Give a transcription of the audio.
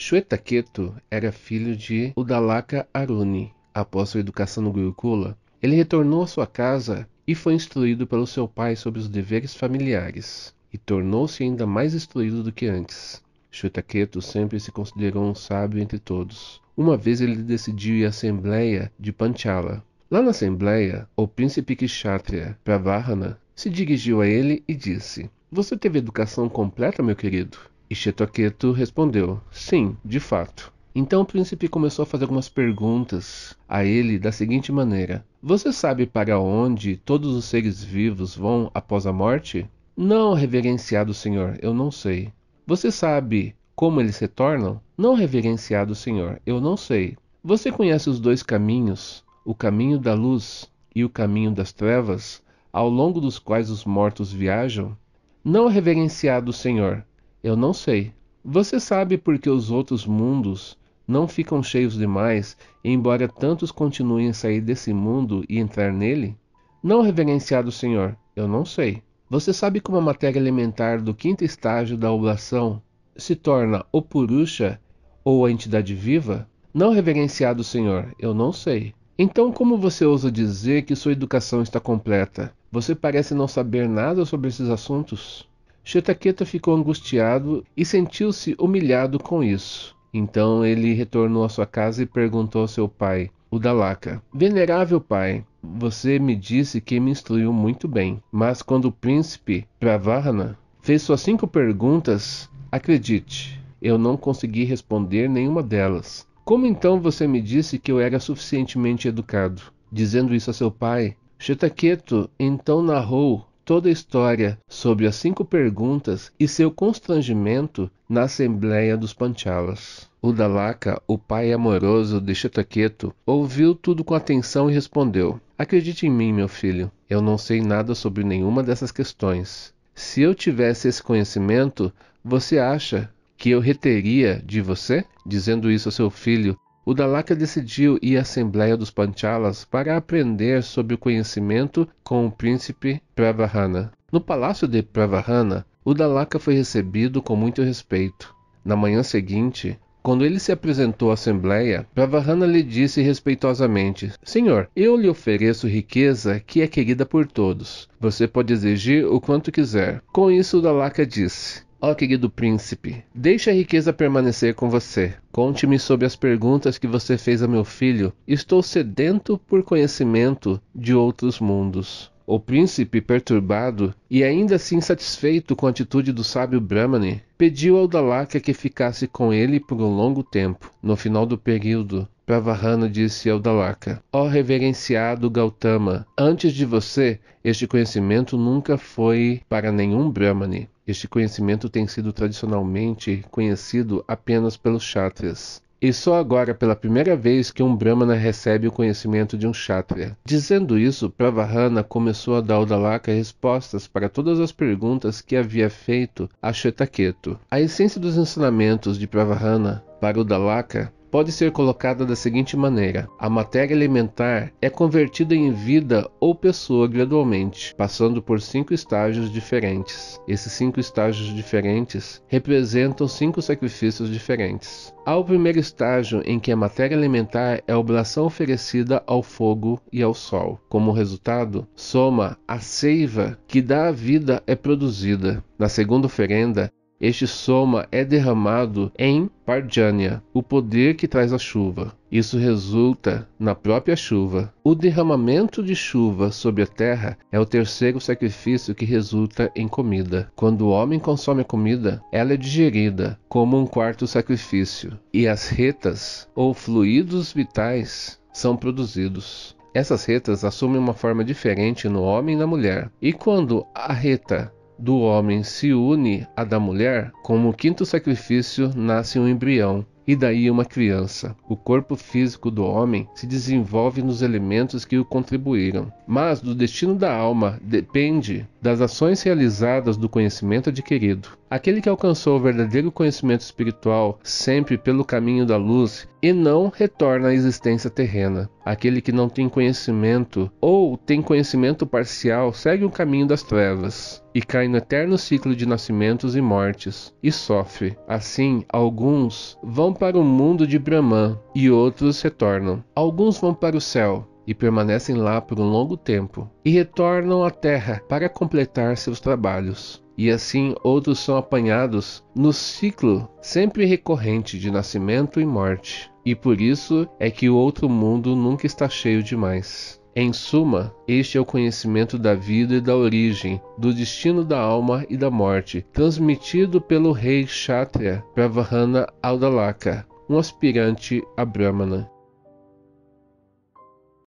Shwetaketu era filho de Udalaka Aruni. Após sua educação no Gurukula, ele retornou à sua casa e foi instruído pelo seu pai sobre os deveres familiares, e tornou-se ainda mais instruído do que antes. Shwetaketu sempre se considerou um sábio entre todos. Uma vez ele decidiu ir à Assembleia de Panchala. Lá na Assembleia, o príncipe Kshatriya Pravahana se dirigiu a ele e disse: Você teve educação completa, meu querido? E Shwetaketu respondeu: Sim, de fato. Então o príncipe começou a fazer algumas perguntas a ele da seguinte maneira: Você sabe para onde todos os seres vivos vão após a morte? Não, reverenciado senhor, eu não sei. Você sabe como eles retornam? Não, reverenciado senhor, eu não sei. Você conhece os dois caminhos, o caminho da luz e o caminho das trevas, ao longo dos quais os mortos viajam? Não, reverenciado senhor, eu não sei. Você sabe por que os outros mundos não ficam cheios demais, embora tantos continuem a sair desse mundo e entrar nele? Não, reverenciado Senhor, eu não sei. Você sabe como a matéria elementar do quinto estágio da oblação se torna o Purusha ou a entidade viva? Não, reverenciado Senhor, eu não sei. Então, como você ousa dizer que sua educação está completa? Você parece não saber nada sobre esses assuntos. Shetaketa ficou angustiado e sentiu-se humilhado com isso. Então ele retornou à sua casa e perguntou ao seu pai, o Dalaka: Venerável pai, você me disse que me instruiu muito bem, mas quando o príncipe Pravahana fez suas cinco perguntas, acredite, eu não consegui responder nenhuma delas. Como então você me disse que eu era suficientemente educado? Dizendo isso a seu pai, Shetaketo então narrou toda a história sobre as cinco perguntas e seu constrangimento na Assembleia dos Panchalas. O Dalaka, o pai amoroso de Chetaketo, ouviu tudo com atenção e respondeu: Acredite em mim, meu filho, eu não sei nada sobre nenhuma dessas questões. Se eu tivesse esse conhecimento, você acha que eu reteria de você? Dizendo isso a seu filho, o Dalaka decidiu ir à Assembleia dos Panchalas para aprender sobre o conhecimento com o príncipe Pravahana. No palácio de Pravahana, o Dalaka foi recebido com muito respeito. Na manhã seguinte, quando ele se apresentou à Assembleia, Pravahana lhe disse respeitosamente: Senhor, eu lhe ofereço riqueza que é querida por todos. Você pode exigir o quanto quiser. Com isso, o Dalaka disse: Ó querido príncipe, deixe a riqueza permanecer com você. Conte-me sobre as perguntas que você fez a meu filho. Estou sedento por conhecimento de outros mundos. O príncipe, perturbado e ainda assim satisfeito com a atitude do sábio Brahmani, pediu ao Dalaka que ficasse com ele por um longo tempo. No final do período, Pravahana disse ao Dalaka: Ó oh, reverenciado Gautama, antes de você, este conhecimento nunca foi para nenhum Brahmani. Este conhecimento tem sido tradicionalmente conhecido apenas pelos Kshatriyas. E só agora, pela primeira vez, que um Brahmana recebe o conhecimento de um Kshatriya. Dizendo isso, Pravahana começou a dar ao Dalaka respostas para todas as perguntas que havia feito a Shetaketu. A essência dos ensinamentos de Pravahana para o Dalaka pode ser colocada da seguinte maneira: a matéria elementar é convertida em vida ou pessoa gradualmente, passando por cinco estágios diferentes. Esses cinco estágios diferentes representam cinco sacrifícios diferentes. Há o primeiro estágio em que a matéria elementar é a oblação oferecida ao fogo e ao sol. Como resultado, soma a seiva que dá a vida é produzida. Na segunda oferenda, este soma é derramado em Parjanya, o poder que traz a chuva. Isso resulta na própria chuva. O derramamento de chuva sobre a terra é o terceiro sacrifício que resulta em comida. Quando o homem consome a comida, ela é digerida como um quarto sacrifício, e as retas ou fluidos vitais são produzidos. Essas retas assumem uma forma diferente no homem e na mulher. E quando a reta do homem se une à da mulher, como quinto sacrifício nasce um embrião e daí uma criança. O corpo físico do homem se desenvolve nos elementos que o contribuíram, mas do destino da alma depende das ações realizadas do conhecimento adquirido. Aquele que alcançou o verdadeiro conhecimento espiritual sempre pelo caminho da luz e não retorna à existência terrena. Aquele que não tem conhecimento ou tem conhecimento parcial segue o caminho das trevas e cai no eterno ciclo de nascimentos e mortes e sofre. Assim, alguns vão para o mundo de Brahman e outros retornam. Alguns vão para o céu e permanecem lá por um longo tempo, e retornam à terra para completar seus trabalhos. E assim outros são apanhados no ciclo sempre recorrente de nascimento e morte. E por isso é que o outro mundo nunca está cheio demais. Em suma, este é o conhecimento da vida e da origem, do destino da alma e da morte, transmitido pelo rei Kshatriya Pravahana Audalaka, um aspirante a Brahmana.